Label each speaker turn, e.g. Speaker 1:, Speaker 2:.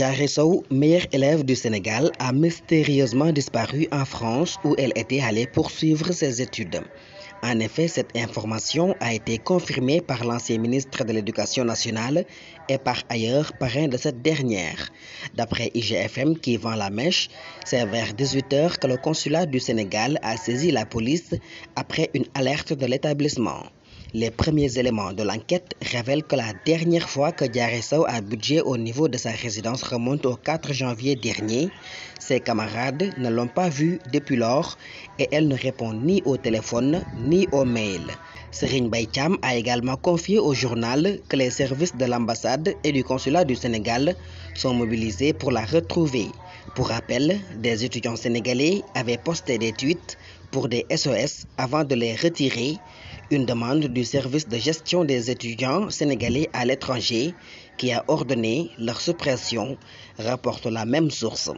Speaker 1: Diaré meilleure élève du Sénégal, a mystérieusement disparu en France où elle était allée poursuivre ses études. En effet, cette information a été confirmée par l'ancien ministre de l'Éducation nationale et par ailleurs parrain de cette dernière. D'après IGFM qui vend la mèche, c'est vers 18h que le consulat du Sénégal a saisi la police après une alerte de l'établissement. Les premiers éléments de l'enquête révèlent que la dernière fois que Diaré Sow a budgé au niveau de sa résidence remonte au 4 janvier dernier. Ses camarades ne l'ont pas vue depuis lors et elle ne répond ni au téléphone ni au mail. Serigne Baycham a également confié au journal que les services de l'ambassade et du consulat du Sénégal sont mobilisés pour la retrouver. Pour rappel, des étudiants sénégalais avaient posté des tweets pour des SOS avant de les retirer, une demande du service de gestion des étudiants sénégalais à l'étranger qui a ordonné leur suppression, rapporte la même source.